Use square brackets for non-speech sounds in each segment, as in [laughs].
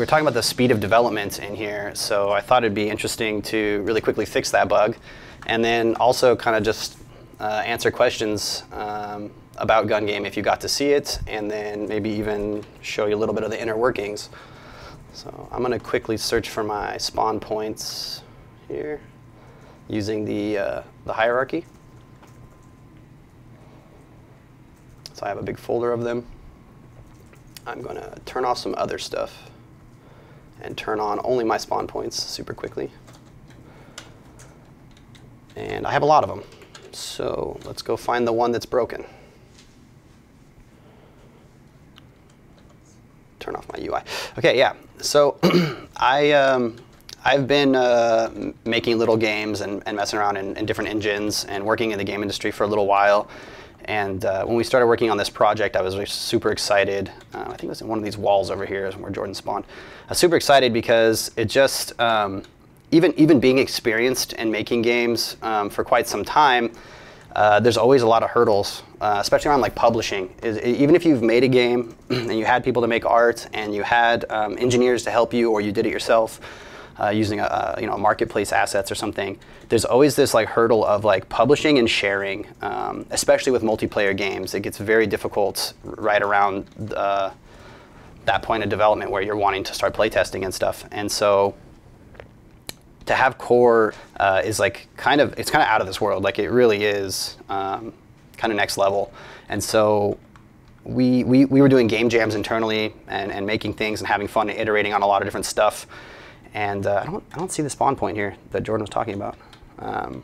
we were talking about the speed of development in here, so I thought it'd be interesting to really quickly fix that bug, and then also kind of just uh, answer questions um, about Gun Game if you got to see it, and then maybe even show you a little bit of the inner workings. So I'm going to quickly search for my spawn points here using the, uh, the hierarchy. So I have a big folder of them. I'm going to turn off some other stuff and turn on only my spawn points super quickly. And I have a lot of them. So let's go find the one that's broken. Turn off my UI. Okay, yeah. So [clears throat] I, um, I've been uh, making little games and, and messing around in, in, different engines and working in the game industry for a little while. And uh, when we started working on this project, I was super excited. Uh, I think it was in one of these walls over here is where Jordan spawned. I was super excited because it just, um, even, even being experienced and making games um, for quite some time, uh, there's always a lot of hurdles, uh, especially around like publishing. Is, even if you've made a game [clears throat] and you had people to make art and you had um, engineers to help you or you did it yourself, uh, using a, you know marketplace assets or something, there's always this like hurdle of like publishing and sharing, um, especially with multiplayer games. It gets very difficult right around uh, that point of development where you're wanting to start playtesting and stuff. And so to have core uh, is like kind of it's kind of out of this world. Like it really is um, kind of next level. And so we, we, we were doing game jams internally and, and making things and having fun and iterating on a lot of different stuff. And uh, I, don't, I don't see the spawn point here that Jordan was talking about. Um,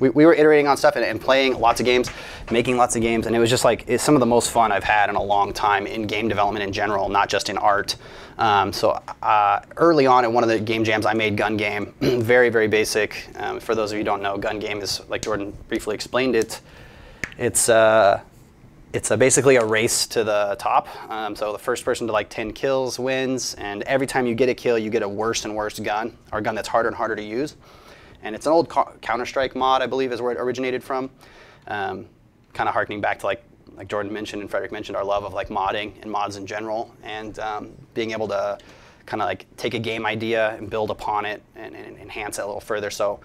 we, we were iterating on stuff and, and, playing lots of games, making lots of games, and it was just like it's some of the most fun I've had in a long time in game development in general, not just in art. Um, so uh, early on in one of the game jams, I made Gun Game, [clears throat] very very basic. Um, for those of you who don't know, Gun Game is like Jordan briefly explained it. It's uh, it's a, basically a race to the top. Um, so the first person to like 10 kills wins, and every time you get a kill, you get a worse and worse gun, or a gun that's harder and harder to use. And it's an old Counter-Strike mod, I believe, is where it originated from. Um, kind of harkening back to like like Jordan mentioned and Frederick mentioned, our love of like modding and mods in general, and um, being able to kind of like take a game idea and build upon it and, and enhance it a little further. So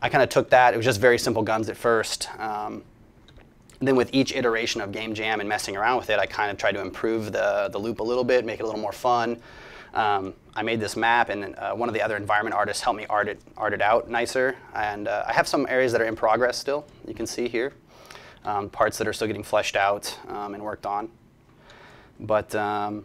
I kind of took that. It was just very simple guns at first. Um, then with each iteration of Game Jam and messing around with it, I kind of tried to improve the, the loop a little bit, make it a little more fun. Um, I made this map, and uh, one of the other environment artists helped me art it, art it out nicer. And uh, I have some areas that are in progress still, you can see here. Um, parts that are still getting fleshed out um, and worked on. But um,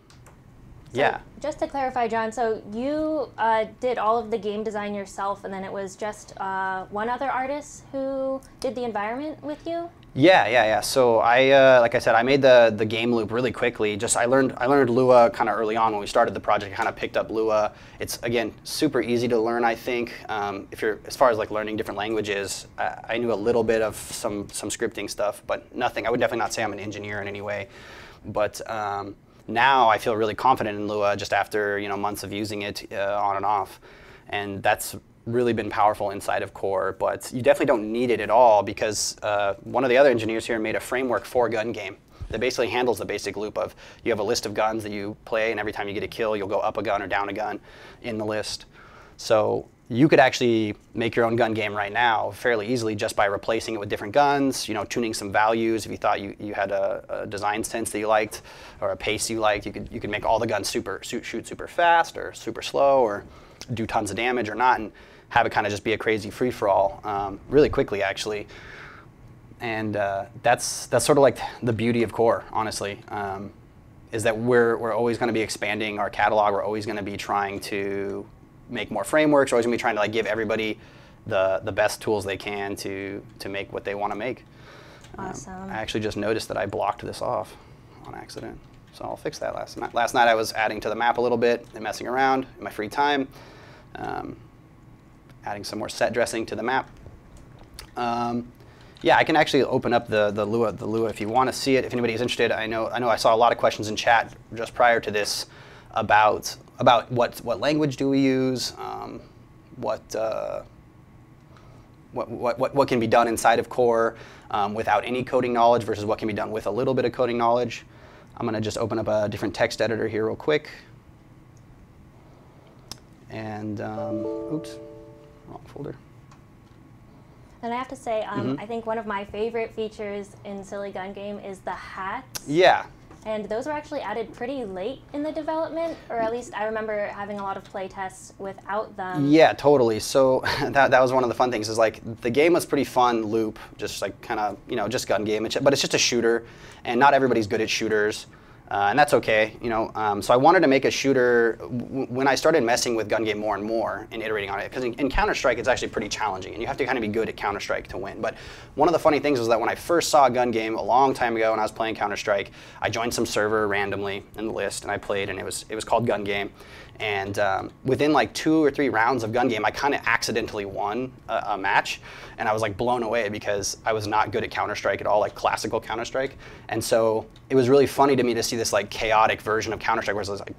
so yeah. Just to clarify, John, so you uh, did all of the game design yourself, and then it was just uh, one other artist who did the environment with you? Yeah, yeah, yeah. So I, uh, like I said, I made the the game loop really quickly. Just I learned I learned Lua kind of early on when we started the project. I kind of picked up Lua. It's again super easy to learn. I think um, if you're as far as like learning different languages, I, I, knew a little bit of some some scripting stuff, but nothing. I would definitely not say I'm an engineer in any way, but. Um, now I feel really confident in Lua just after you know months of using it uh, on and off, and that's really been powerful inside of Core, but you definitely don't need it at all because uh, one of the other engineers here made a framework for gun game that basically handles the basic loop of you have a list of guns that you play, and every time you get a kill, you'll go up a gun or down a gun in the list. So you could actually make your own gun game right now fairly easily just by replacing it with different guns, you know, tuning some values. If you thought you, you had a, a design sense that you liked or a pace you liked, you could, you could make all the guns super, shoot, super fast or super slow or do tons of damage or not. And have it kind of just be a crazy free for all um, really quickly, actually. And uh, that's that's sort of like the beauty of core, honestly, um, is that we're we're always going to be expanding our catalog. We're always going to be trying to make more frameworks. We're always going to be trying to like give everybody the the best tools they can to to make what they want to make. Um, awesome. Um, I actually just noticed that I blocked this off on accident. So I'll fix that last night. Last night I was adding to the map a little bit and messing around in my free time. Um, adding some more set dressing to the map. Um, yeah, I can actually open up the, the Lua, the Lua if you want to see it. If anybody's interested, I know I know I saw a lot of questions in chat just prior to this about about what what language do we use, um, what, uh, what, what what can be done inside of Core um, without any coding knowledge versus what can be done with a little bit of coding knowledge. I'm going to just open up a different text editor here real quick. And um, oops, wrong folder. And I have to say, um, Mhm. I think one of my favorite features in Silly Gun Game is the hats. Yeah, And those were actually added pretty late in the development, or at least I remember having a lot of play tests without them. Yeah, totally. So [laughs] that, that was one of the fun things is like the game was pretty fun loop, just like kind of, you know, just gun game, but it's just a shooter and not everybody's good at shooters. Uh, and that's okay, you know. Um, so I wanted to make a shooter when I started messing with gun game more and more and iterating on it, because in, in Counter Strike it's actually pretty challenging, and you have to kind of be good at Counter Strike to win. But one of the funny things was that when I first saw gun game a long time ago when I was playing Counter Strike, I joined some server randomly in the list, and I played, and it was it was called Gun Game. And um, within like two or three rounds of gun game, I kind of accidentally won a, a match, and I was like blown away because I was not good at Counter Strike at all, like classical Counter Strike. And so it was really funny to me to see this like chaotic version of Counter Strike, where it was like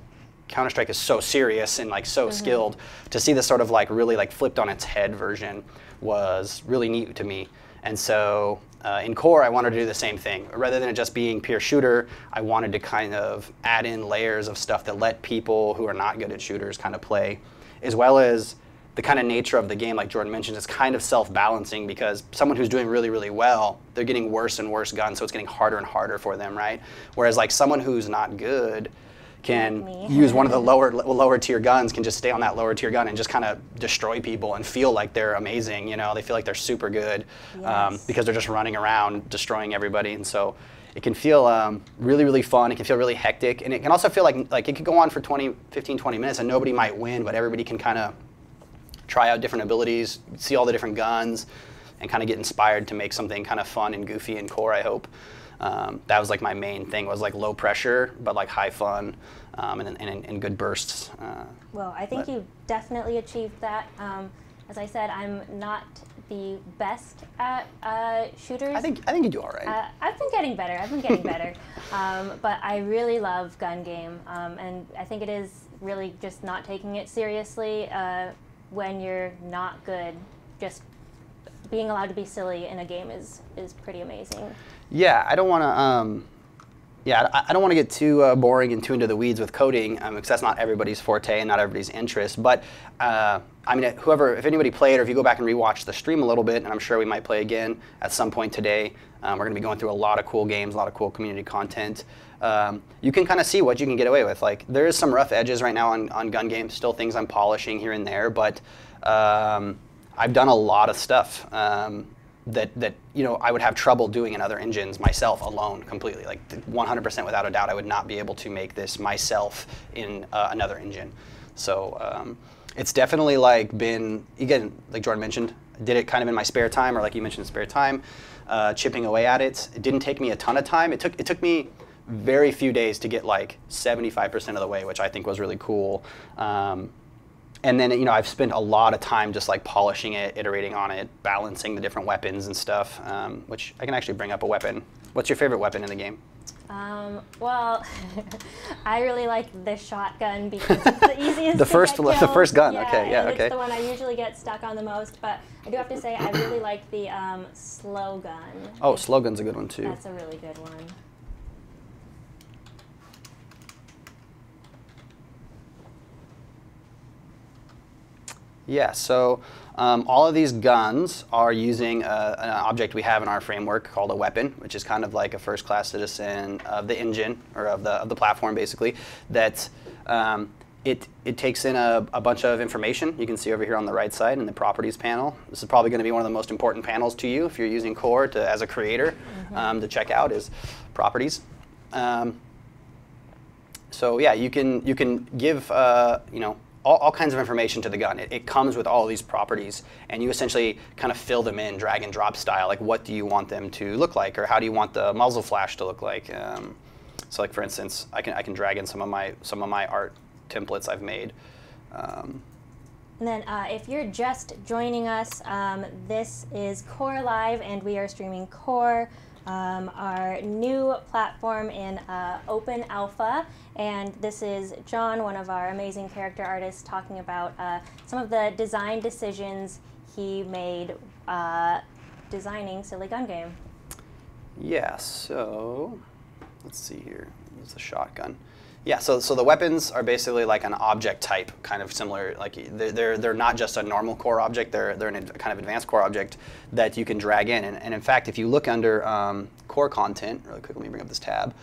Counter Strike is so serious and like so skilled. To see this sort of like really like flipped on its head version was really neat to me. And so uh, in core, I wanted to do the same thing. Rather than it just being pure shooter, I wanted to kind of add in layers of stuff that let people who are not good at shooters kind of play, as well as the kind of nature of the game, like Jordan mentioned, is kind of self-balancing because someone who's doing really, really well, they're getting worse and worse guns, so it's getting harder and harder for them, right? Whereas like someone who's not good can me. use one of the lower lower tier guns, can just stay on that lower tier gun and just kind of destroy people and feel like they're amazing. You know, they feel like they're super good um, because they're just running around destroying everybody, and so it can feel um, really, really fun. It can feel really hectic, and it can also feel like like it could go on for 20, 15, 20 minutes, and nobody might win, but everybody can kind of try out different abilities, see all the different guns, and kind of get inspired to make something kind of fun and goofy and core. I hope um, that was like my main thing was like low pressure but like high fun um, and, and, and good bursts. Uh, Well, I think But- you definitely achieved that. Um, as I said, I'm not the best at uh, shooters. I think I think you do all right. Uh, I've been getting better. I've been getting better. [laughs] Um, but I really love gun game, um, and I think it is really just not taking it seriously uh, when you're not good. Just being allowed to be silly in a game is is pretty amazing. Yeah, I don't want to. Um, yeah, I, I don't want to get too uh, boring and too into the weeds with coding um, because that's not everybody's forte and not everybody's interest. But uh, I mean, whoever, if anybody played or if you go back and rewatch the stream a little bit, and I'm sure we might play again at some point today. Um, we're going to be going through a lot of cool games, a lot of cool community content. Um, you can kind of see what you can get away with. Like there is some rough edges right now on, on gun games, still things I'm polishing here and there, but um, I've done a lot of stuff. Um, that that you know I would have trouble doing in other engines myself alone completely like 100% without a doubt I would not be able to make this myself in uh, another engine so um, it's definitely like been again like Jordan mentioned did it kind of in my spare time or like you mentioned spare time uh, chipping away at it it didn't take me a ton of time it took it took me very few days to get like 75% of the way which I think was really cool um, and then you know I've spent a lot of time just like polishing it, iterating on it, balancing the different weapons and stuff. Um, which I can actually bring up a weapon. What's your favorite weapon in the game? Um, well, [laughs] I really like the shotgun because it's the [laughs] easiest. The first the first gun, Yeah, okay, yeah, okay. It's the one I usually get stuck on the most, but I do have to say I really like the um, slow gun. Oh, slow gun's a good one too. That's a really good one. Yeah, so um, all of these guns are using a, an object we have in our framework called a weapon, which is kind of like a first-class citizen of the engine or of the of the platform, basically. That um, it it takes in a, a bunch of information. You can see over here on the right side in the properties panel. This is probably going to be one of the most important panels to you if you're using Core to, as a creator um, to check out is properties. Um, so yeah, you can you can give uh, you know all, all kinds of information to the gun. It, it comes with all these properties, and you essentially kind of fill them in drag and drop style. Like what do you want them to look like, or how do you want the muzzle flash to look like? Um, so like for instance, I can I can drag in some of my some of my art templates I've made. Um, And then, uh, if you're just joining us, um, this is Core Live, and we are streaming Core, um, our new platform in uh, open alpha. And this is John, one of our amazing character artists, talking about uh, some of the design decisions he made uh, designing Silly Gun Game. Yeah, so let's see here. It's a shotgun. Yeah, so, so the weapons are basically like an object type, kind of similar. Like they're, they're, not just a normal core object, they're, they're a kind of advanced core object that you can drag in. And, and in fact, if you look under um, core content, really quick, let me bring up this tab.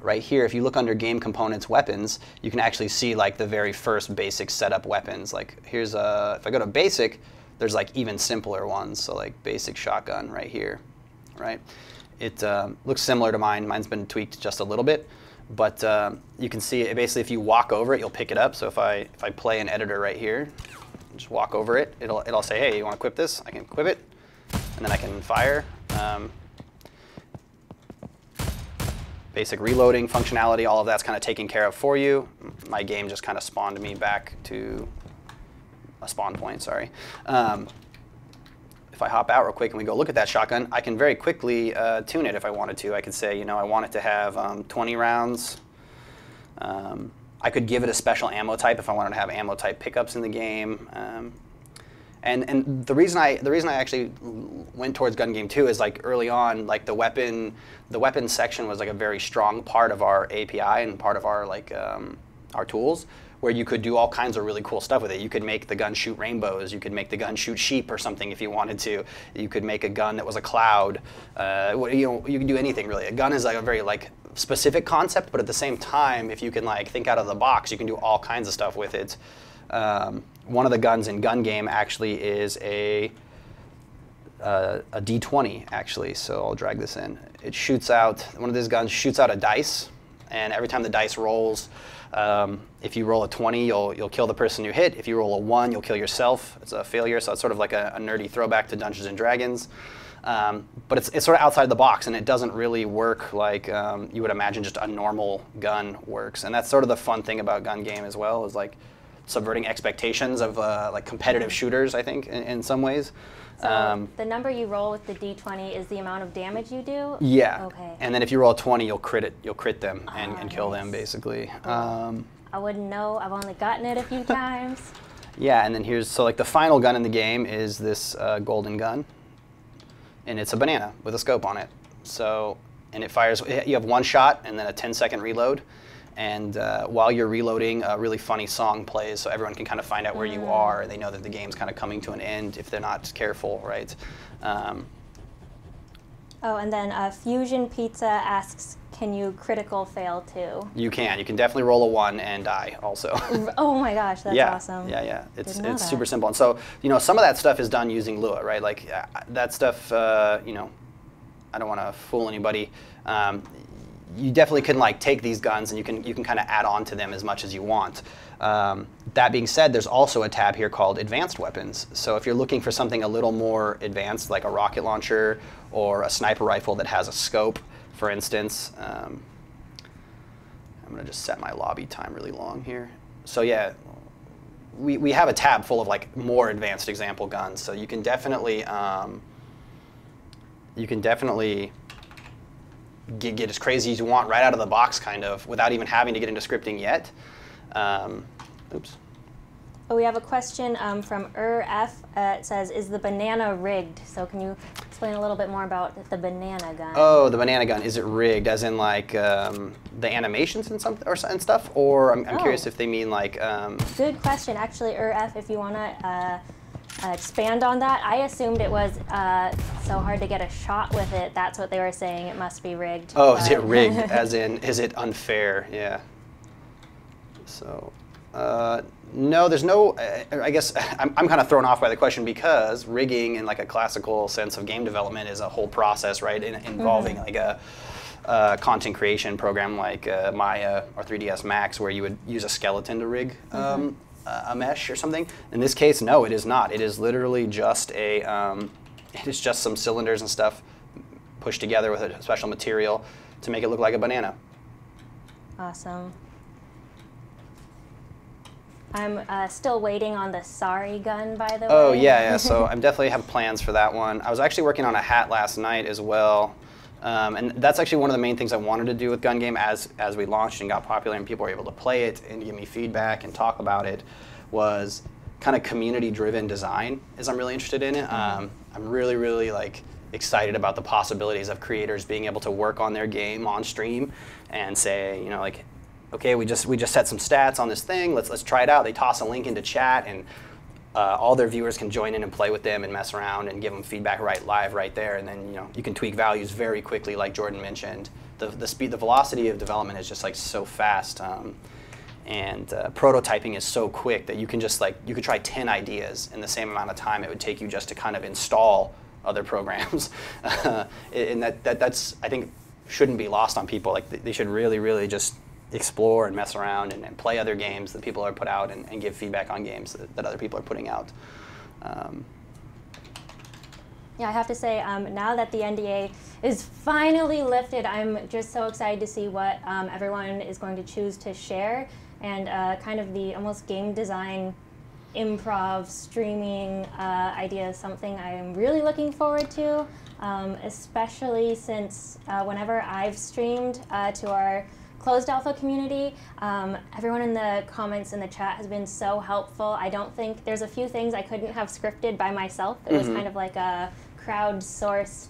Right here, if you look under game components weapons, you can actually see like the very first basic setup weapons. Like here's a, if I go to basic, there's like even simpler ones. So like basic shotgun right here, right? It um, looks similar to mine. Mine's been tweaked just a little bit. But um, you can see it basically if you walk over it, you'll pick it up. So if I if I play an editor right here, just walk over it, it'll it'll say, hey, you want to equip this? I can equip it, and then I can fire. Um, basic reloading functionality, all of that's kind of taken care of for you. My game just kind of spawned me back to a spawn point, sorry. Um, if I hop out real quick and we go look at that shotgun, I can very quickly uh, tune it if I wanted to. I could say, you know, I want it to have um, 20 rounds. Um, I could give it a special ammo type if I wanted to have ammo type pickups in the game. Um, and and the reason I the reason I actually went towards gun game two is like early on, like the weapon the weapon section was like a very strong part of our API and part of our like um, our tools where you could do all kinds of really cool stuff with it. You could make the gun shoot rainbows. You could make the gun shoot sheep or something if you wanted to. You could make a gun that was a cloud. Uh, you know, you can do anything really. A gun is like a very like specific concept, but at the same time, if you can like think out of the box, you can do all kinds of stuff with it. Um, one of the guns in Gun Game actually is a uh, a D20 actually. So I'll drag this in. It shoots out one of these guns shoots out a dice, and every time the dice rolls, um, if you roll a 20, you'll, you'll kill the person you hit. If you roll a 1, you'll kill yourself. It's a failure, so it's sort of like a, a nerdy throwback to Dungeons and Dragons. Um, but it's, it's sort of outside the box, and it doesn't really work like um, you would imagine just a normal gun works. And that's sort of the fun thing about gun game as well, is like subverting expectations of uh, like competitive shooters, I think, in, in some ways. So um, the number you roll with the d20 is the amount of damage you do. Yeah. Okay. And then if you roll a 20, you'll crit it. You'll crit them and, and kill them basically. Um, I wouldn't know. I've only gotten it a few [laughs] times. yeah, and then here's so like the final gun in the game is this uh, golden gun, and it's a banana with a scope on it. So and it fires. You have one shot and then a 10 second reload. And uh, while you're reloading, a really funny song plays, so everyone can kind of find out where mm. you are. They know that the game's kind of coming to an end if they're not careful, right? Um, oh, and then uh, Fusion Pizza asks, can you critical fail too? You can. You can definitely roll a one and die also. oh my gosh, that's yeah, awesome. Yeah, yeah. It's it's super simple. And so you know some of that stuff is done using Lua, right? Like uh, that stuff. Uh, you know, I don't want to fool anybody. Um, you definitely can like take these guns and you can you can kind of add on to them as much as you want. Um, that being said, there's also a tab here called Advanced Weapons. So if you're looking for something a little more advanced, like a rocket launcher or a sniper rifle that has a scope, for instance, um, I'm to just set my lobby time really long here. So yeah, we, we have a tab full of like more advanced example guns. So you can definitely um, you can definitely get, get as crazy as you want right out of the box, kind of, without even having to get into scripting yet. Um, oops. Oh, we have a question um, from UrF. Uh, it says, "Is the banana rigged?" So, can you explain a little bit more about the banana gun? Oh, the banana gun. Is it rigged, as in like um, the animations and some or and stuff, or I'm, I'm oh. curious if they mean like. Um, Good question, actually, UrF. If you wanna. Uh, uh, expand on that. I assumed it was uh, so hard to get a shot with it. That's what they were saying. It must be rigged. Oh, is it rigged? [laughs] as in, is it unfair? Yeah. So, uh, no, there's no. Uh, I guess [laughs] I'm, I'm kind of thrown off by the question because rigging, in like a classical sense of game development, is a whole process, right? In, involving mm-hmm. like a. Uh, content creation program like uh, Maya or 3ds Max, where you would use a skeleton to rig um, mm-hmm a mesh or something. In this case, no, it is not. It is literally just a, um, [laughs] it is just some cylinders and stuff pushed together with a special material to make it look like a banana. Awesome. I'm uh, still waiting on the sorry gun, by the oh, way. Oh yeah, yeah. so [laughs] I definitely have plans for that one. I was actually working on a hat last night as well. Um, and that's actually one of the main things I wanted to do with Gun Game as, as we launched and got popular and people were able to play it and give me feedback and talk about it was kind of community-driven design is I'm really interested in it. Mm-hmm. Um, I'm really, really like excited about the possibilities of creators being able to work on their game on stream and say, you know, like okay, we just we just set some stats on this thing. Let's let's try it out. They toss a link into chat, and uh, all their viewers can join in and play with them and mess around and give them feedback right live right there. And then you know you can tweak values very quickly, like Jordan mentioned. The the speed, the velocity of development is just like so fast. Um, and uh, prototyping is so quick that you can just like you could try 10 ideas in the same amount of time it would take you just to kind of install other programs [laughs] and that, that that's i think shouldn't be lost on people like they should really really just explore and mess around and, and play other games that people are put out and, and give feedback on games that, that, other people are putting out. Um, yeah, I have to say, um, now that the NDA is finally lifted, I'm just so excited to see what um, everyone is going to choose to share and uh, kind of the almost game design improv streaming uh, idea is something I am really looking forward to, um, especially since uh, whenever I've streamed uh, to our closed alpha community, um, everyone in the comments in the chat has been so helpful. I don't think there's a few things I couldn't have scripted by myself. It was mm-hmm. kind of like a crowdsourced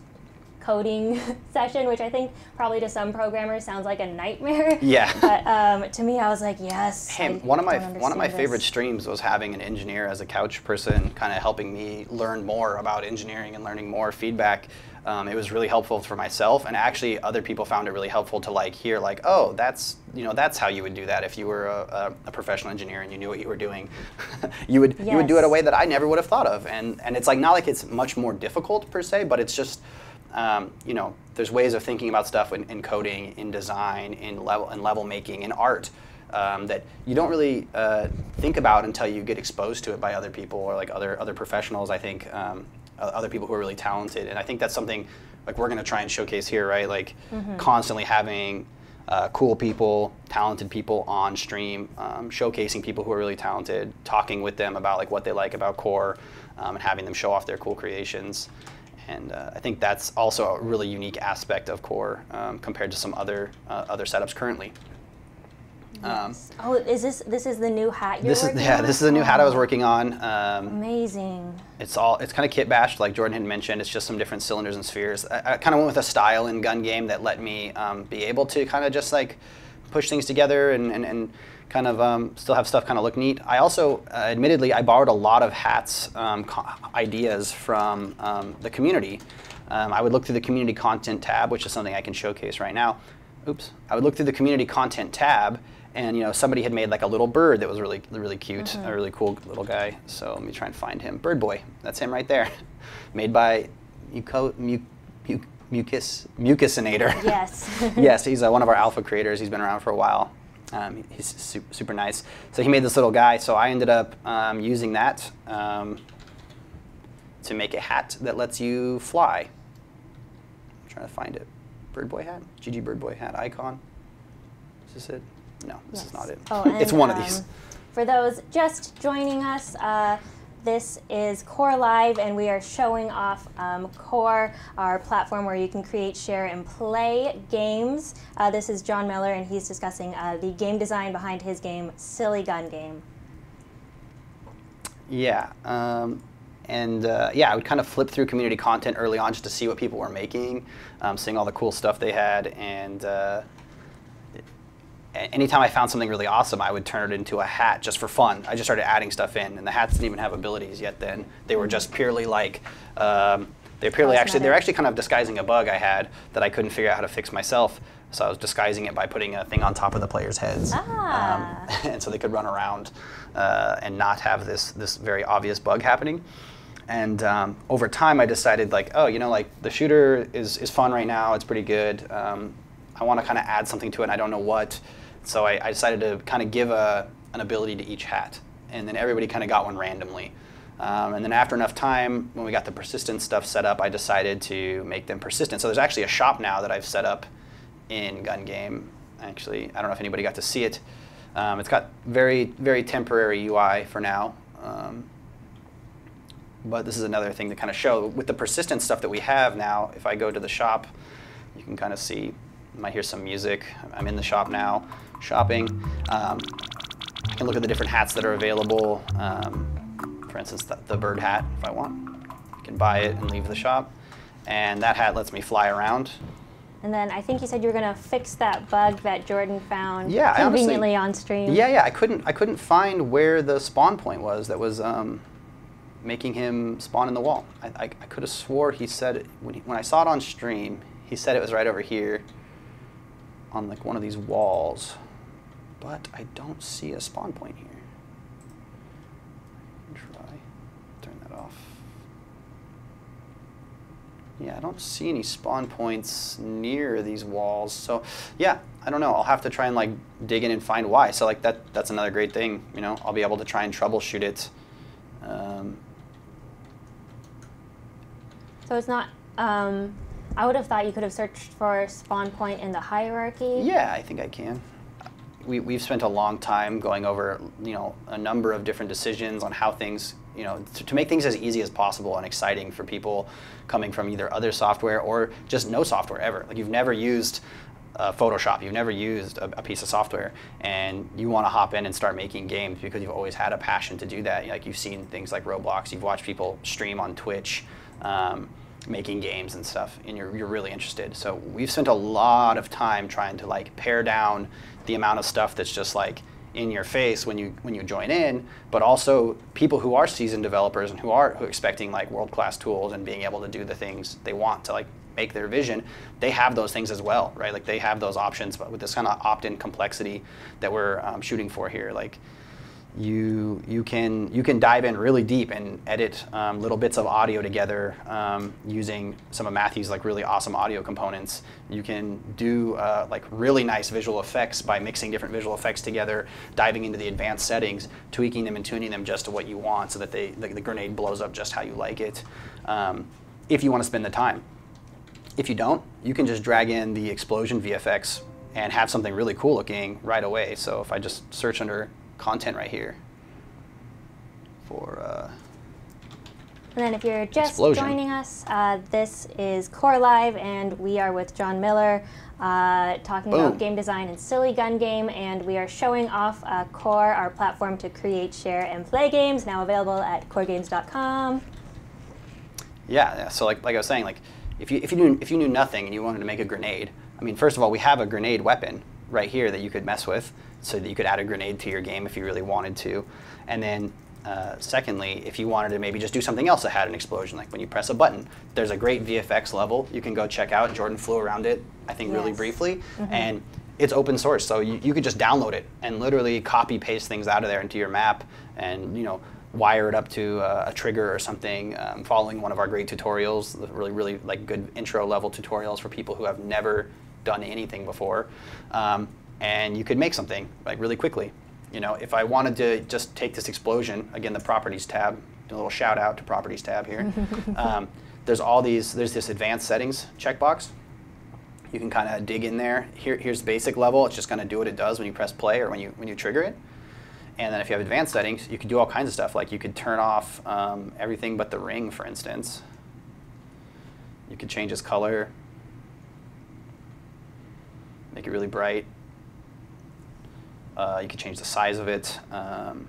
coding [laughs] session, which I think probably to some programmers sounds like a nightmare. Yeah. [laughs] but um, to me, I was like, yes. Hey, one of my one of my this. favorite streams was having an engineer as a couch person, kind of helping me learn more about engineering and learning more feedback. Um, it was really helpful for myself, and actually, other people found it really helpful to like hear like, oh, that's you know that's how you would do that if you were a, a, professional engineer and you knew what you were doing. [laughs] you would yes. you would do it a way that I never would have thought of, and and it's like not like it's much more difficult per se, but it's just um, you know, there's ways of thinking about stuff in, in coding, in design, in level, in level making, in art. Um, that you don't really uh, think about until you get exposed to it by other people or like other other professionals. I think um, other people who are really talented, and I think that's something like we're going to try and showcase here, right? Like mm-hmm. constantly having uh, cool people, talented people on stream, um, showcasing people who are really talented, talking with them about like what they like about core, um, and having them show off their cool creations. And uh, I think that's also a really unique aspect of Core um, compared to some other uh, other setups currently. Um, oh, is this this is the new hat you're this working is, Yeah, on? this is a new hat I was working on. Um, Amazing. It's all it's kind of kit bashed, like Jordan had mentioned. It's just some different cylinders and spheres. I, I kind of went with a style in gun game that let me um, be able to kind of just like push things together and, and, and kind of um, still have stuff kind of look neat. I also, uh, admittedly, I borrowed a lot of hats um, ideas from um, the community. Um, I would look through the community content tab, which is something I can showcase right now. Oops. I would look through the community content tab, and you know somebody had made like a little bird that was really really cute, mm-hmm. a really cool little guy. So let me try and find him. Bird Boy. That's him right there. [laughs] made by Muco, Mu, Mu, Mucus Mucusinator. [laughs] Yes. [laughs] yes, he's uh, one of our alpha creators. He's been around for a while. Um, he's super, super, nice. So he made this little guy. So I ended up um, using that um, to make a hat that lets you fly. I'm trying to find it. Bird Boy hat? GG Bird Boy hat icon. Is this it? No, this yes. is not it. Oh, [laughs] and, it's one of these. Um, for those just joining us, uh, this is Core Live, and we are showing off um, Core, our platform where you can create, share, and play games. Uh, this is John Miller, and he's discussing uh, the game design behind his game, Silly Gun Game. Yeah. Um, and uh, yeah, I would kind of flip through community content early on just to see what people were making, um, seeing all the cool stuff they had, and uh, anytime I found something really awesome, I would turn it into a hat just for fun. I just started adding stuff in, and the hats didn't even have abilities yet. Then they were just purely like um, they purely actually they're actually kind of disguising a bug I had that I couldn't figure out how to fix myself. So I was disguising it by putting a thing on top of the players' heads, ah. um, [laughs] and so they could run around uh, and not have this this very obvious bug happening. And um, over time, I decided like, oh, you know, like the shooter is is fun right now. It's pretty good. Um, I want to kind of add something to it. and I don't know what. So I, I decided to kind of give a, an ability to each hat, and then everybody kind of got one randomly. Um, and then after enough time, when we got the persistent stuff set up, I decided to make them persistent. So there's actually a shop now that I've set up in Gun Game. Actually, I don't know if anybody got to see it. Um, it's got very, very temporary UI for now. Um, but this is another thing to kind of show. With the persistent stuff that we have now, if I go to the shop, you can kind of see you might hear some music. I'm in the shop now, shopping. Um, I can look at the different hats that are available. Um, for instance, the, the, bird hat, if I want. I can buy it and leave the shop. And that hat lets me fly around. And then I think you said you were going to fix that bug that Jordan found Yeah, honestly- conveniently on stream. Yeah, yeah. I couldn't I couldn't find where the spawn point was that was um, making him spawn in the wall. I, I, I could have swore he said it, when he, when I saw it on stream. He said it was right over here on like one of these walls, but I don't see a spawn point here. Try turn that off. Yeah, I don't see any spawn points near these walls. So, yeah, I don't know. I'll have to try and like dig in and find why. So, like that that's another great thing. You know, I'll be able to try and troubleshoot it. Um, So it's not. Um, I would have thought you could have searched for spawn point in the hierarchy. yeah, I think I can. We, we've spent a long time going over, you know, a number of different decisions on how things, you know, to, to make things as easy as possible and exciting for people coming from either other software or just no software ever. Like you've never used uh, Photoshop, you've never used a, a piece of software, and you want to hop in and start making games because you've always had a passion to do that. Like you've seen things like Roblox, you've watched people stream on Twitch. Um, making games and stuff and you're, you're really interested. So we've spent a lot of time trying to like pare down the amount of stuff that's just like in your face when you when you join in but also people who are seasoned developers and who are who are expecting like world class tools and being able to do the things they want to like make their vision they have those things as well right? Like they have those options but with this kind of opt-in complexity that we're um, shooting for here like you you can you can dive in really deep and edit um, little bits of audio together um, using some of Matthew's like really awesome audio components. You can do uh, like really nice visual effects by mixing different visual effects together, diving into the advanced settings, tweaking them and tuning them just to what you want, so that they the, the grenade blows up just how you like it. Um, if you want to spend the time. If you don't, you can just drag in the explosion VFX and have something really cool looking right away. So if I just search under content right here for uh, And then if you're just Explosion. joining us, uh, this is Core Live, and we are with John Miller uh, talking Boom. about game design and Silly Gun Game, and we are showing off uh, Core, our platform to create, share, and play games, now available at coregames.com. yeah, yeah. So like like I was saying, like if you if you knew if you knew nothing and you wanted to make a grenade, I mean, first of all, we have a grenade weapon right here that you could mess with, so that you could add a grenade to your game if you really wanted to, and then. Uh, secondly, if you wanted to maybe just do something else that had an explosion, like when you press a button, there's a great VFX level you can go check out. Jordan flew around it, I think, really Yes. briefly, and it's open source, so you, you could just download it and literally copy paste things out of there into your map, and you know wire it up to uh, a trigger or something. Um, following one of our great tutorials, the really really like good intro level tutorials for people who have never done anything before, um, and you could make something like really quickly. You know, if I wanted to just take this explosion, again, the properties tab, a little shout out to properties tab here. [laughs] um, there's all these, there's this advanced settings checkbox. You can kind of dig in there. Here, here's basic level. It's just going to do what it does when you press play or when you when you trigger it. And then if you have advanced settings, you can do all kinds of stuff. Like you could turn off um, everything but the ring, for instance. You could change its color, make it really bright. Uh, you can change the size of it. Um,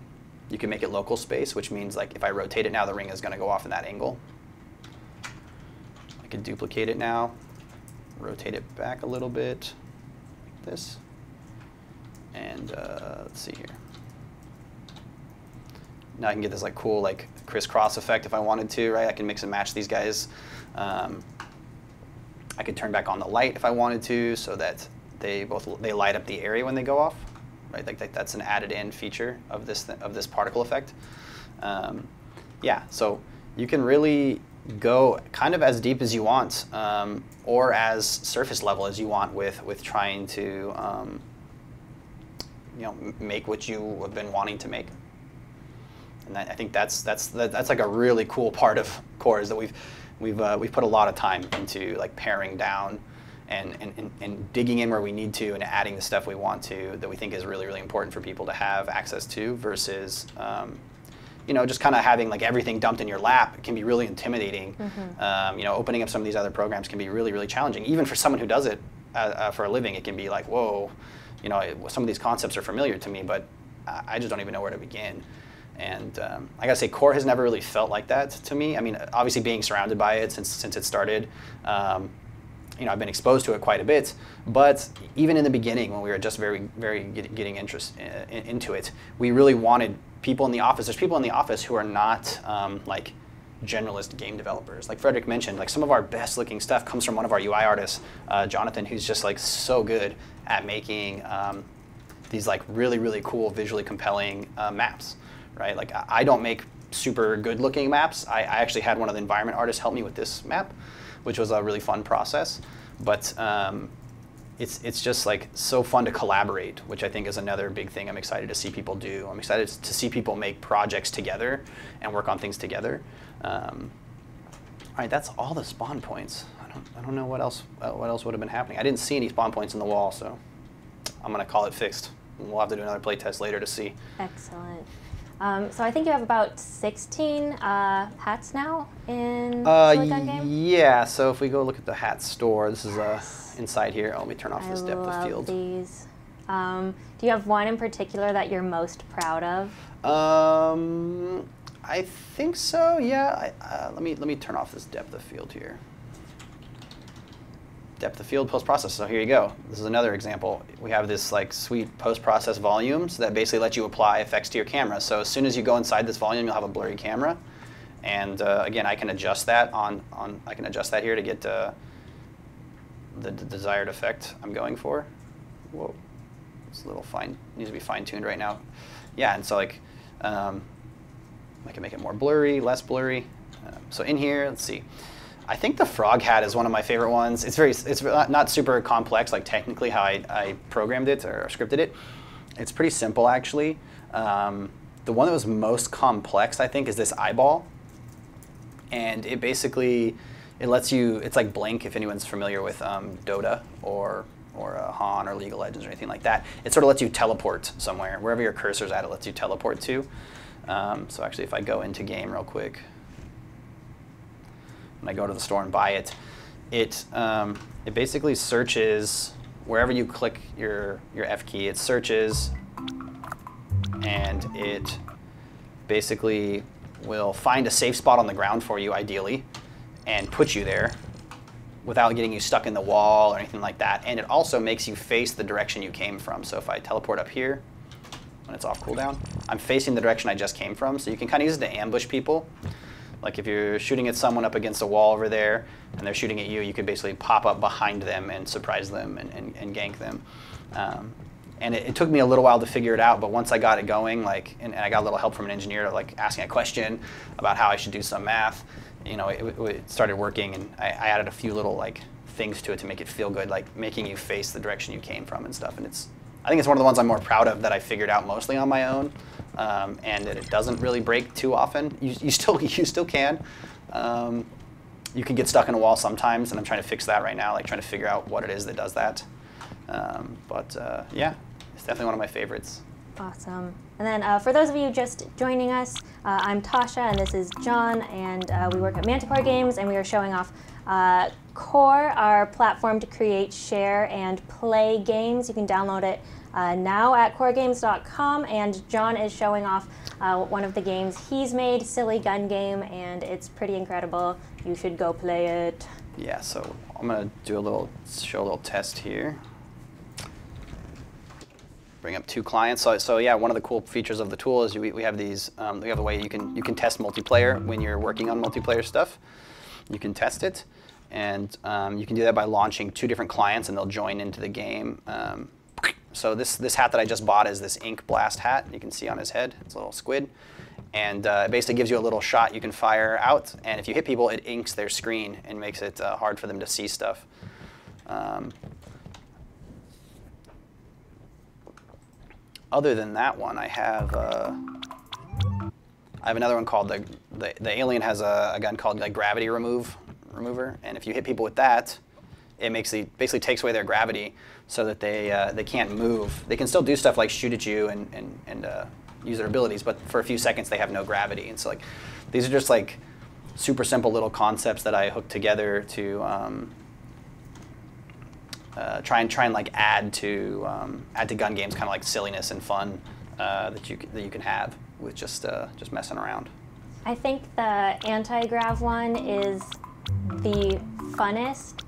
you can make it local space, which means like if I rotate it now, the ring is going to go off in that angle. I can duplicate it now, rotate it back a little bit, like this. And uh, let's see here. Now I can get this like cool like crisscross effect if I wanted to, right? I can mix and match these guys. Um, I could turn back on the light if I wanted to, so that they both they light up the area when they go off, right? Like that, that's an added-in feature of this th- of this particle effect. Um, yeah, so you can really go kind of as deep as you want, um, or as surface level as you want with with trying to um, you know make what you have been wanting to make. And that, I think that's that's that, that's like a really cool part of [laughs] core is that we've we've uh, we've put a lot of time into like paring down and, and, and, digging in where we need to and adding the stuff we want to that we think is really really important for people to have access to versus um, you know just kind of having like everything dumped in your lap can be really intimidating. Um, you know opening up some of these other programs can be really really challenging. Even for someone who does it uh, uh, for a living it can be like whoa you know it, some of these concepts are familiar to me but I I just don't even know where to begin. And um, I gotta say, core has never really felt like that to me. I mean, obviously being surrounded by it since since it started, um, you know, I've been exposed to it quite a bit. But even in the beginning, when we were just very, very get, getting interest in, in, into it, we really wanted people in the office. There's people in the office who are not um, like generalist game developers. Like Frederick mentioned, like some of our best looking stuff comes from one of our UI artists, uh, Jonathan, who's just like so good at making um, these like really, really cool, visually compelling uh, maps, right? Like I don't make super good looking maps. I, I, actually had one of the environment artists help me with this map, which was a really fun process. But um, it's, it's just like so fun to collaborate, which I think is another big thing I'm excited to see people do. I'm excited to see people make projects together and work on things together. Um, all right, that's all the spawn points. I don't, I don't know what else, uh, what else would have been happening. I didn't see any spawn points in the wall, so I'm going to call it fixed. We'll have to do another play test later to see. Excellent. Um, so I think you have about 16 uh, hats now in uh, Silly Gun Game? Yeah, so if we go look at the hat store, this is uh, inside here. Oh, let me turn off I this depth of field. these. Um, do you have one in particular that you're most proud of? Um, I think so. Yeah. I, uh, let me let me turn off this depth of field here. Depth of field post process. So here you go. This is another example. We have this like sweet post process volumes that basically let you apply effects to your camera. So as soon as you go inside this volume, you'll have a blurry camera. And uh, again, I can adjust that on on I can adjust that here to get uh, the, desired effect I'm going for. Whoa, it's a little fine. Needs to be fine tuned right now. Yeah, and so like. Um, I can make it more blurry, less blurry. Um, so in here, let's see. I think the frog hat is one of my favorite ones. It's very, it's not super complex, like technically how I, I programmed it or scripted it. It's pretty simple actually. Um, the one that was most complex, I think, is this eyeball. And it basically, it lets you, it's like Blink if anyone's familiar with um, Dota or or uh, Han or League of Legends or anything like that. It sort of lets you teleport somewhere. Wherever your cursor's at, it lets you teleport to. Um, so actually, if I go into game real quick, and I go to the store and buy it, it um, it basically searches wherever you click your your F key. It searches, and it basically will find a safe spot on the ground for you, ideally, and put you there without getting you stuck in the wall or anything like that. And it also makes you face the direction you came from. So if I teleport up here, when it's off cooldown. I'm facing the direction I just came from, so you can kind of use it to ambush people. Like if you're shooting at someone up against a wall over there and they're shooting at you, you could basically pop up behind them and surprise them and, and, and gank them. Um, and it, it, took me a little while to figure it out, but once I got it going, like, and, and I got a little help from an engineer, like asking a question about how I should do some math, you know, it, it started working, and I, I added a few little like things to it to make it feel good, like making you face the direction you came from and stuff, and it's I think it's one of the ones I'm more proud of that I figured out mostly on my own, um, and that it doesn't really break too often. You, you [laughs] still you still can. Um, you can get stuck in a wall sometimes, and I'm trying to fix that right now, like trying to figure out what it is that does that. Um, but uh, yeah, it's definitely one of my favorites. Awesome. And then uh, for those of you just joining us, uh, I'm Tasha and this is John, and uh, we work at Manticore Games, and we are showing off uh, Core, our platform to create, share, and play games. You can download it uh, now at coregames.com, and John is showing off uh, one of the games he's made, Silly Gun Game, and it's pretty incredible. You should go play it. Yeah, so I'm gonna do a little, show a little test here. Bring up two clients. So, so yeah, one of the cool features of the tool is we, we have these, um, we have a way you can, you can test multiplayer when you're working on multiplayer stuff. You can test it. And um, you can do that by launching two different clients and they'll join into the game. Um, so this, this hat that I just bought is this Ink Blast hat. You can see on his head, it's a little squid. And uh, it basically gives you a little shot you can fire out. And if you hit people, it inks their screen and makes it uh, hard for them to see stuff. Um, other than that one, I have uh, I have another one called the the, the alien has a, a gun called like gravity remove remover, and if you hit people with that, it makes the basically takes away their gravity so that they uh, they can't move. They can still do stuff like shoot at you and and, and uh, use their abilities, but for a few seconds they have no gravity. And so like these are just like super simple little concepts that I hooked together to um, uh, try and try and like add to um, add to gun games kind of like silliness and fun uh, that you that you can have with just uh, just messing around. I think the anti-grav one is the funnest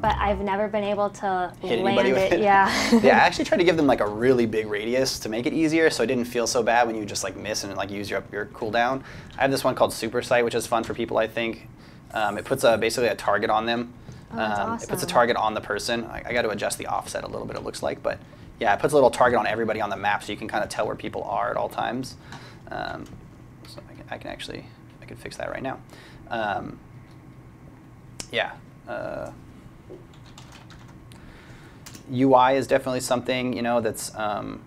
but I've never been able to Hit land anybody with it. it? Yeah. [laughs] yeah, I actually tried to give them like a really big radius to make it easier, so it didn't feel so bad when you just like miss and like use your your cooldown. I have this one called Super Sight, which is fun for people. I think um, it puts a, basically a target on them. Oh, that's um, It puts a target on the person. I, I got to adjust the offset a little bit. It looks like, but yeah, it puts a little target on everybody on the map, so you can kind of tell where people are at all times. Um, so I can, I can actually I can fix that right now. Um, yeah. Uh, UI is definitely something you know that's um,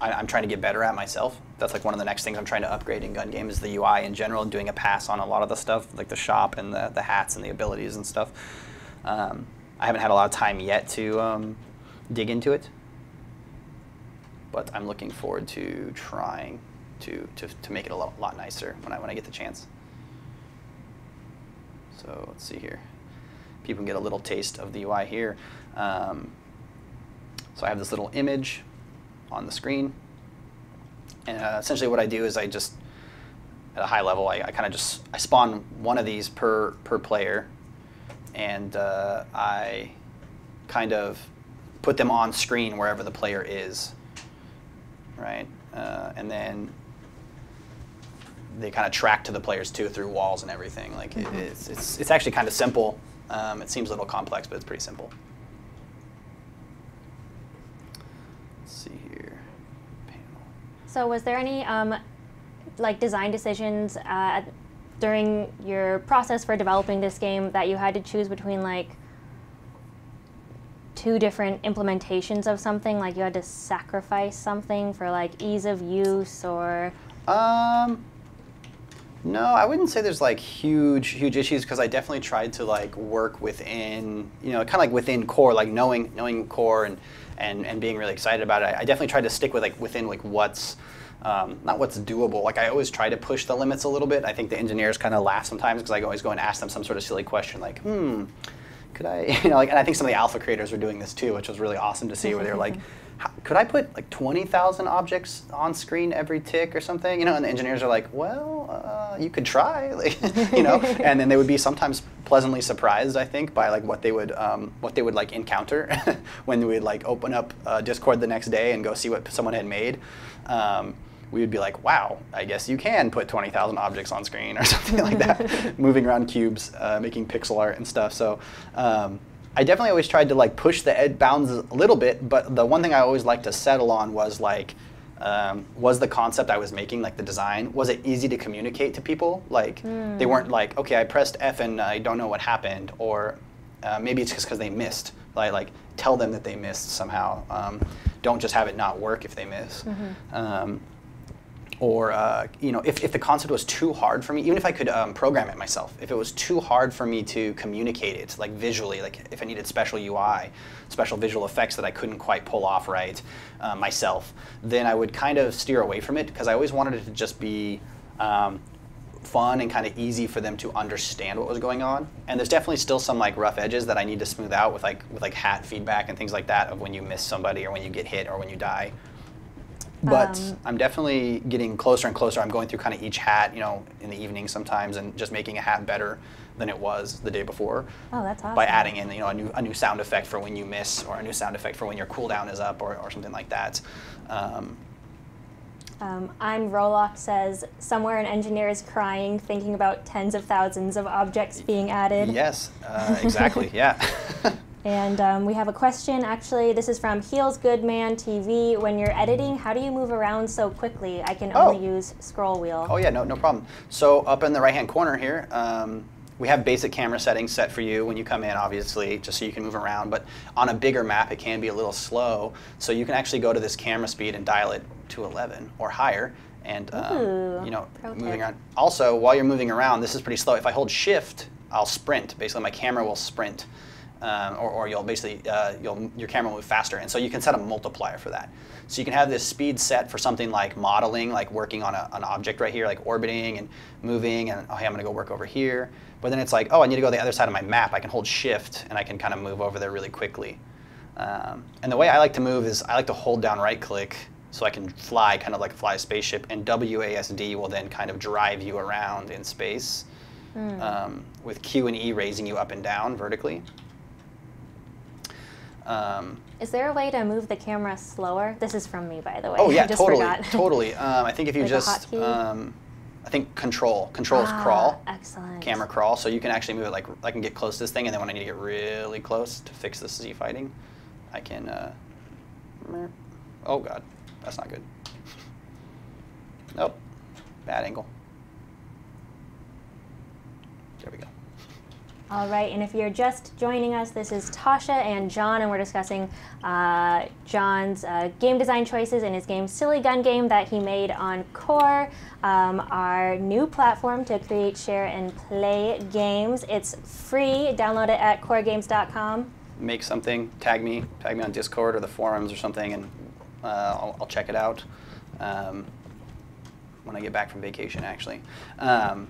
I, I'm trying to get better at myself. That's like one of the next things I'm trying to upgrade in gun game is the UI in general, doing a pass on a lot of the stuff like the shop and the, the hats and the abilities and stuff. Um, I haven't had a lot of time yet to um, dig into it, but I'm looking forward to trying to, to, to make it a lot, lot nicer when I, when I get the chance. So let's see here. People can get a little taste of the UI here. Um, so I have this little image on the screen. And uh, essentially what I do is I just, at a high level, I, I kind of just, I spawn one of these per, per player. And uh, I kind of put them on screen wherever the player is, right? Uh, and then they kind of track to the players too through walls and everything. Like it, it's, it's, it's actually kind of simple. Um, it seems a little complex, but it's pretty simple. Let's see here. Panel. So was there any um, like design decisions uh, during your process for developing this game that you had to choose between like two different implementations of something? Like you had to sacrifice something for like ease of use or Um, no, I wouldn't say there's like huge, huge issues because I definitely tried to like work within, you know, kind of like within core, like knowing knowing core and and and being really excited about it. I, I definitely tried to stick with like within like what's um, not what's doable. Like I always try to push the limits a little bit. I think the engineers kind of laugh sometimes because I always go and ask them some sort of silly question like, hmm, could I, [laughs] you know, like, and I think some of the alpha creators were doing this too, which was really awesome to see, where they were like, could I put like 20,000 objects on screen every tick or something, you know? And the engineers are like, well, uh, you could try, [laughs] like, you know? [laughs] And then they would be sometimes pleasantly surprised, I think, by like what they would, um, what they would like encounter when we would like open up uh, Discord the next day and go see what someone had made. Um, we would be like, wow, I guess you can put 20,000 objects on screen or [laughs] something like that, [laughs] moving around cubes, uh, making pixel art and stuff. So um, I definitely always tried to like push the bounds a little bit, but the one thing I always liked to settle on was like, um, was the concept I was making, like the design, was it easy to communicate to people? Like they weren't like, okay, I pressed F and I don't know what happened, or uh, maybe it's just because they missed. Like, like tell them that they missed somehow. Um, don't just have it not work if they miss. Um, or uh, you know, if, if the concept was too hard for me, even if I could um, program it myself, if it was too hard for me to communicate it, like visually, like if I needed special UI, special visual effects that I couldn't quite pull off right uh, myself, then I would kind of steer away from it because I always wanted it to just be um, fun and kind of easy for them to understand what was going on. And there's definitely still some like rough edges that I need to smooth out with like with like hat feedback and things like that of when you miss somebody or when you get hit or when you die. But Um, I'm definitely getting closer and closer. I'm going through kind of each hat, you know, in the evening sometimes, and just making a hat better than it was the day before oh, that's awesome. by adding in, you know, a new, a new sound effect for when you miss, or a new sound effect for when your cooldown is up, or, or something like that. Um, Um, I'm Rolock says somewhere an engineer is crying thinking about tens of thousands of objects being added. yes, uh, [laughs] exactly. yeah. [laughs] And um, we have a question. Actually, this is from Heels Goodman TV. When you're editing, how do you move around so quickly? I can only Oh. use scroll wheel. Oh yeah, no, no problem. So up in the right-hand corner here, um, we have basic camera settings set for you when you come in, obviously, just so you can move around. But on a bigger map, it can be a little slow. So you can actually go to this camera speed and dial it to 11 or higher. And um, Ooh, you know, moving tip. around. Also, while you're moving around, this is pretty slow. If I hold Shift, I'll sprint. Basically, my camera will sprint, um, or, or you'll basically uh, you'll your camera will move faster. And so you can set a multiplier for that. So you can have this speed set for something like modeling, like working on a, an object right here, like orbiting and moving, and oh, hey, I'm going to go work over here. But then it's like, oh, I need to go to the other side of my map. I can hold Shift, and I can kind of move over there really quickly. Um, and the way I like to move is I like to hold down right click so I can fly kind of like fly a spaceship, and WASD will then kind of drive you around in space. um, with Q and E raising you up and down vertically. Um, Is there a way to move the camera slower? This is from me, by the way. oh yeah, [laughs] I just totally, forgot. totally. Um, I think if you Like just, um, I think control, control is Ah, crawl, Excellent. camera crawl, so you can actually move it like I can get close to this thing, and then when I need to get really close to fix this Z fighting, I can. Uh, oh god, that's not good. [laughs] Nope, bad angle. There we go. All right, and if you're just joining us, this is Tasha and John, and we're discussing uh, John's uh, game design choices in his game Silly Gun Game that he made on Core, um, our new platform to create, share, and play games. It's free. Download it at coregames.com. make something, tag me, tag me on Discord or the forums or something, and uh, I'll, I'll check it out um, when I get back from vacation. Actually, um,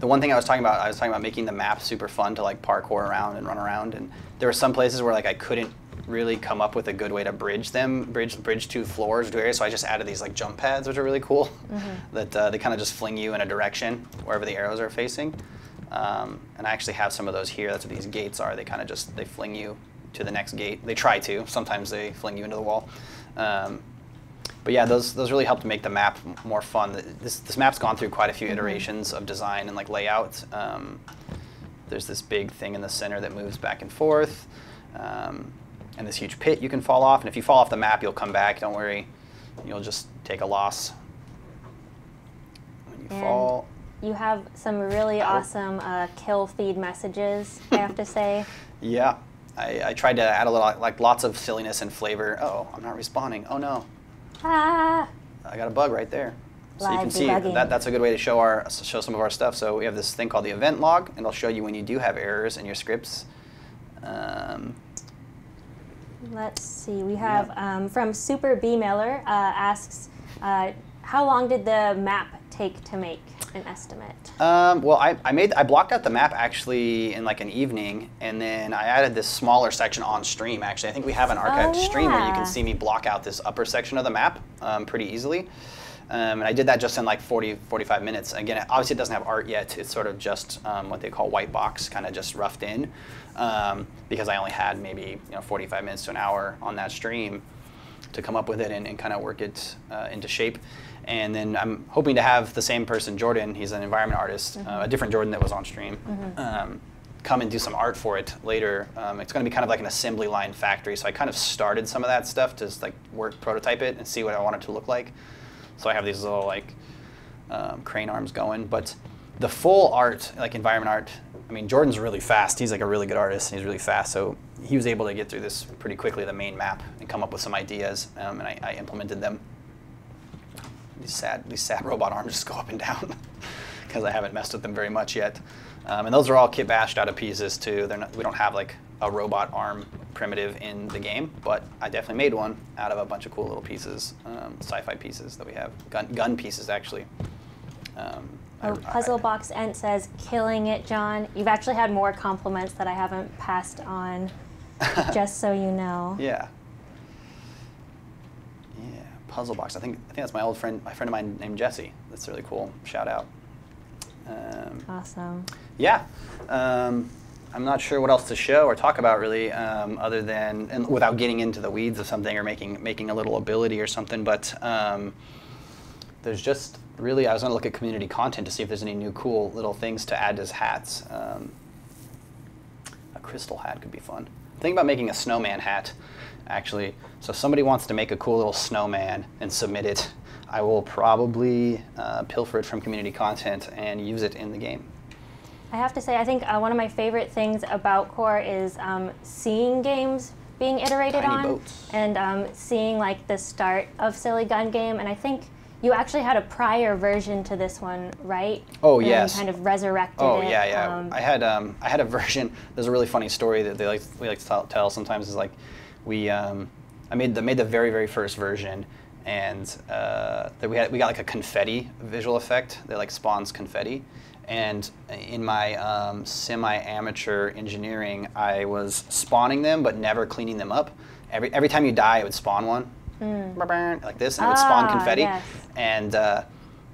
the one thing I was talking about, I was talking about making the map super fun to like parkour around and run around, and there were some places where like I couldn't really come up with a good way to bridge them, bridge bridge two floors to areas. So I just added these like jump pads, which are really cool. That uh, they kind of just fling you in a direction wherever the arrows are facing. Um, and I actually have some of those here. That's what these gates are. They kind of just they fling you to the next gate. They try to. Sometimes they fling you into the wall. Um, but yeah, those those really helped make the map more fun. This this map's gone through quite a few iterations of design and like layout. Um, there's this big thing in the center that moves back and forth, um, and this huge pit you can fall off. And if you fall off the map, you'll come back. Don't worry, you'll just take a loss when you And- fall. You have some really Ow. awesome uh, kill feed messages, I have to say. [laughs] Yeah, I, I tried to add a little like lots of silliness and flavor. Oh, I'm not responding. Oh no, Ah! I got a bug right there. So you can see debugging. that that's a good way to show our show some of our stuff. So we have this thing called the event log, and it'll show you when you do have errors in your scripts. Um, Let's see. We have um, from Super B Miller uh, asks, uh, how long did the map take to make? An estimate. um, well, I, I made I blocked out the map actually in like an evening, and then I added this smaller section on stream. Actually, I think we have an archived Oh, stream where you can see me block out this upper section of the map um, pretty easily. Um, and I did that just in like 40, 45 minutes. Again, obviously it doesn't have art yet. It's sort of just um, what they call white box, kind of just roughed in, um, because I only had maybe you know 45 minutes to an hour on that stream to come up with it and, and kind of work it uh, into shape. And then I'm hoping to have the same person, Jordan, he's an environment artist, uh, a different Jordan that was on stream, um, come and do some art for it later. Um, it's going to be kind of like an assembly line factory. So I kind of started some of that stuff to just like work, prototype it, and see what I want it to look like. So I have these little like um, crane arms going, but the full art, like environment art, I mean, Jordan's really fast. He's like a really good artist, and he's really fast. So he was able to get through this pretty quickly, the main map, and come up with some ideas, um, and I, I implemented them. These sad, these sad [laughs] robot arms just go up and down [laughs] because I haven't messed with them very much yet. Um, and those are all kit bashed out of pieces too. They're not, we don't have like a robot arm primitive in the game, but I definitely made one out of a bunch of cool little pieces, um, sci-fi pieces that we have, gun, gun pieces actually. Um, I- Oh, I- Puzzle Box Ent says, killing it, John. You've actually had more compliments that I haven't passed on, [laughs] just so you know. Yeah. Puzzle box. I think I think that's my old friend, my friend of mine named Jesse. That's really cool. Shout out. Um, Awesome. yeah. Um, I'm not sure what else to show or talk about really, um, other than and without getting into the weeds of something or making making a little ability or something. But um, there's just really I was going to look at community content to see if there's any new cool little things to add as hats. Um, a crystal hat could be fun. Think about making a snowman hat, actually. So if somebody wants to make a cool little snowman and submit it, I will probably uh, pilfer it from community content and use it in the game. I have to say, I think uh, one of my favorite things about Core is um, seeing games being iterated Tiny on boats. and um, seeing like the start of Silly Gun Game. And I think you actually had a prior version to this one, right? Oh, and yes. Kind of resurrected Oh it. yeah, yeah. um, I had um, I had a [laughs] version. There's a really funny story that they like we like to tell, tell sometimes. Is like we um, I made the made the very very first version, and uh, that we had we got like a confetti visual effect that like spawns confetti. And in my um, semi-amateur engineering, I was spawning them but never cleaning them up. Every every time you die, it would spawn one, like this, and it would spawn Ah, confetti. yes. And uh,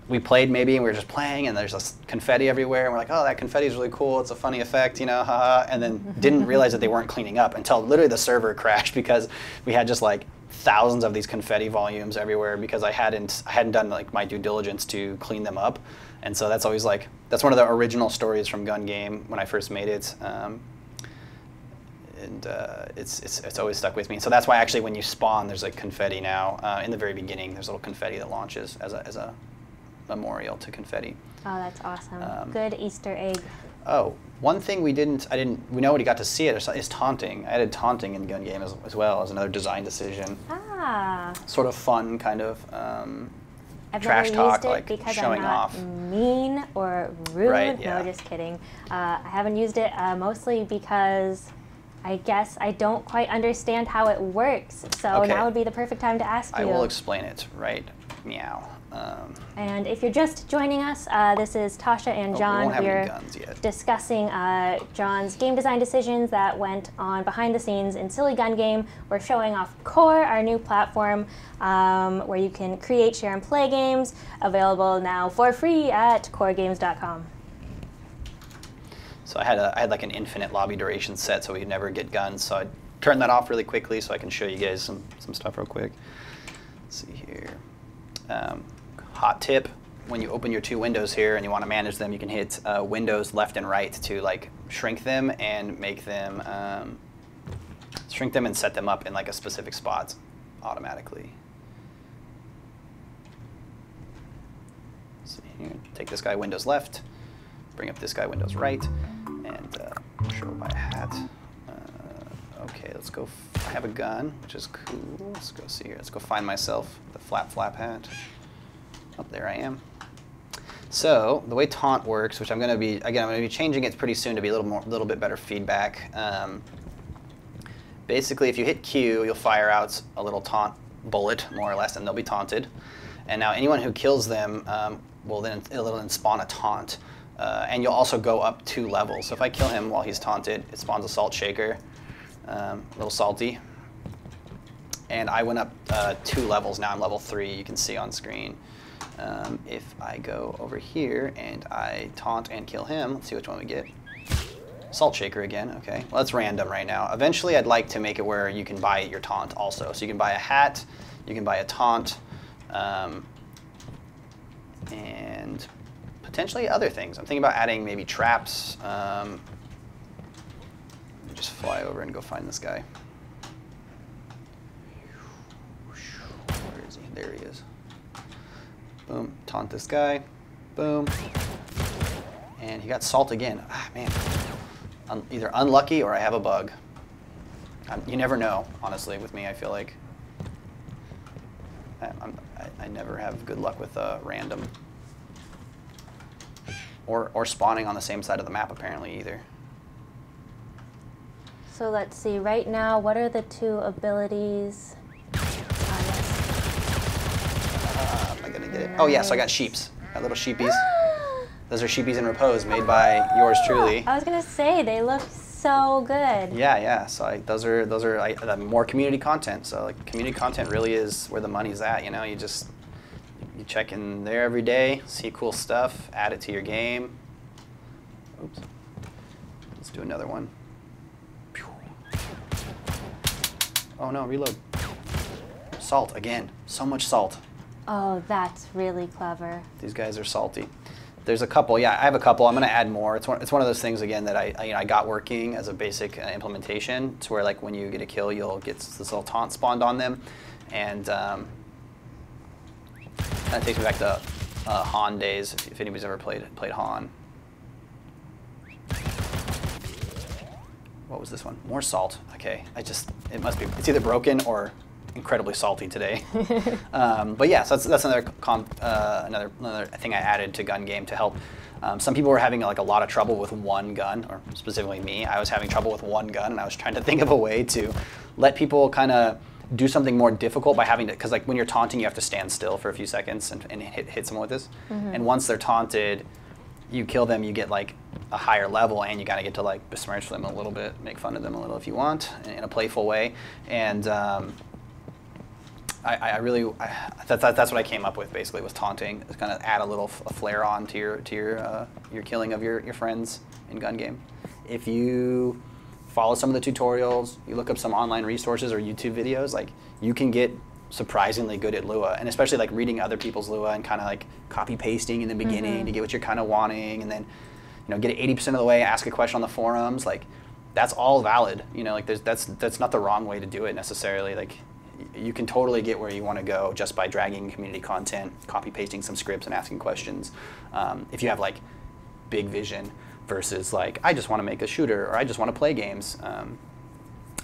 we played maybe and we were just playing and there's this confetti everywhere and we're like, oh, that confetti is really cool. It's a funny effect, you know, haha. And then [laughs] didn't realize that they weren't cleaning up until literally the server [laughs] crashed because we had just like thousands of these confetti volumes everywhere because I hadn't I hadn't done like my due diligence to clean them up. And so that's always like that's one of the original stories from Gun Game when I first made it. Um, and uh, it's, it's, it's always stuck with me. So that's why actually when you spawn, there's like confetti now. Uh, in the very beginning, there's a little confetti that launches as a, as a memorial to confetti. Oh, that's awesome. Um, Good Easter egg. Oh, one thing we didn't, I didn't, we nobody got to see it. is taunting. I added taunting in Gun Game as, as well as another design decision. Ah. Sort of fun kind of um, I've trash never talk, used it like because showing I'm not off. mean or rude. Right, yeah. No, just kidding. Uh, I haven't used it uh, mostly because I guess I don't quite understand how it works. So Okay. now would be the perfect time to ask you. I will explain it right meow. Um, and if you're just joining us, uh, this is Tasha and oh, John. won't We're discussing uh, John's game design decisions that went on behind the scenes in Silly Gun Game. We're showing off Core, our new platform um, where you can create, share, and play games. Available now for free at coregames.com. So I had a, I had like an infinite lobby duration set, so we'd never get guns. So I turned that off really quickly, so I can show you guys some some stuff real quick. Let's see here. Um, hot tip: when you open your two windows here and you want to manage them, you can hit uh, Windows left and right to like shrink them and make them um, shrink them and set them up in like a specific spot automatically. So here, take this guy Windows left, bring up this guy Windows right, and uh, show by hat. Okay, let's go. I have a gun, which is cool. Let's go see here. Let's go find myself the flap flap hat. Oh, there I am. So the way taunt works, which I'm going to be again, I'm going to be changing it pretty soon to be a little more, little bit better feedback. Um, basically, if you hit Q, you'll fire out a little taunt bullet, more or less, and they'll be taunted. And now anyone who kills them um, will then it'll then spawn a taunt. Uh, and you'll also go up two levels. So if I kill him while he's taunted, it spawns a salt shaker, um, a little salty. And I went up uh, two levels. Now I'm level three. You can see on screen. Um, if I go over here and I taunt and kill him, let's see which one we get. Salt shaker again, okay. Well, that's random right now. Eventually, I'd like to make it where you can buy your taunt also. So you can buy a hat, you can buy a taunt, um, and potentially other things. I'm thinking about adding maybe traps. Um, let me just fly over and go find this guy. Where is he? There he is. Boom, taunt this guy. Boom. And he got salt again. Ah, man. Un- either unlucky or I have a bug. Um, you never know, honestly, with me, I feel like. I, I'm, I, I never have good luck with uh, random. Or, or spawning on the same side of the map, apparently, either. So let's see. Right now, what are the two abilities? Ah, yes. Uh, am I gonna get it? Oh, yeah, so I got sheeps. Got little sheepies. [gasps] Those are sheepies in repose made by yours truly. I was gonna say they look so good. Yeah, yeah. So I, those are those are like, uh, more community content. So like community content really is where the money's at. You know, you just you check in there every day, see cool stuff, add it to your game. Oops. Let's do another one. Oh no, reload. Salt again. So much salt. Oh, that's really clever. These guys are salty. There's a couple. Yeah, I have a couple. I'm going to add more. It's one, it's one of those things again that I, I, you know, I got working as a basic uh, implementation. To where like when you get a kill, you'll get this little taunt spawned on them, and um, of takes me back to uh, Han days. If, if anybody's ever played played Han. What was this one? More salt. Okay, I just it must be. It's either broken or incredibly salty today. [laughs] um, but yeah, so that's, that's another com, uh, another another thing I added to gun game to help. Um, some people were having like a lot of trouble with one gun, or specifically me. I was having trouble with one gun, and I was trying to think of a way to let people kind of do something more difficult by having to, because like when you're taunting, you have to stand still for a few seconds and, and hit, hit someone with this. And once they're taunted, you kill them, you get like a higher level, and you kind of get to like besmirch them a little bit, make fun of them a little if you want, in a playful way. And um, I, I really I, that, that, that's what I came up with basically was taunting. It's kind of add a little f- a flair on to your to your uh, your killing of your, your friends in gun game. If you follow some of the tutorials, you look up some online resources or YouTube videos, like you can get surprisingly good at Lua, and especially like reading other people's Lua and kind of like copy pasting in the beginning Mm-hmm. to get what you're kind of wanting, and then you know get it 80% of the way, ask a question on the forums, like that's all valid. You know, like there's that's that's not the wrong way to do it necessarily. Like you can totally get where you want to go just by dragging community content, copy pasting some scripts, and asking questions. Um, if you have like big vision versus like I just want to make a shooter or I just want to play games. Um,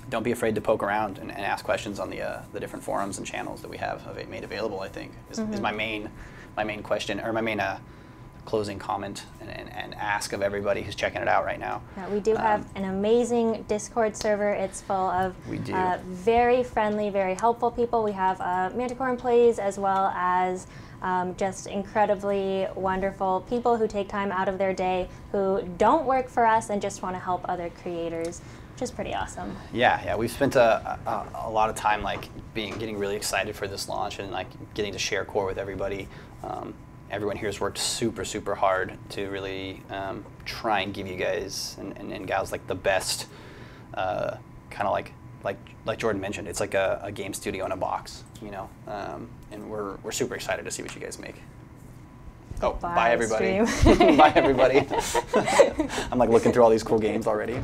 don't be afraid to poke around and, and ask questions on the uh, the different forums and channels that we have av- made available. I think is, is my main my main question or my main uh, closing comment and, and, and ask of everybody who's checking it out right now. Yeah, we do have Um, an amazing Discord server. It's full of We do. Uh, very friendly, very helpful people. We have uh, Manticore employees as well as um, just incredibly wonderful people who take time out of their day who don't work for us and just want to help other creators, which is pretty awesome. Yeah, yeah, we've spent a, a, a lot of time like being getting really excited for this launch and like getting to share core with everybody. Um, everyone here has worked super super hard to really um, try and give you guys and, and, and gals like the best uh, kind of like like like Jordan mentioned. It's like a, a game studio in a box, you know, um, and we're we're super excited to see what you guys make. Oh, Bye, [laughs] bye everybody! bye [laughs] everybody! [laughs] I'm like looking through all these cool games already.